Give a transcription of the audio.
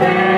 there.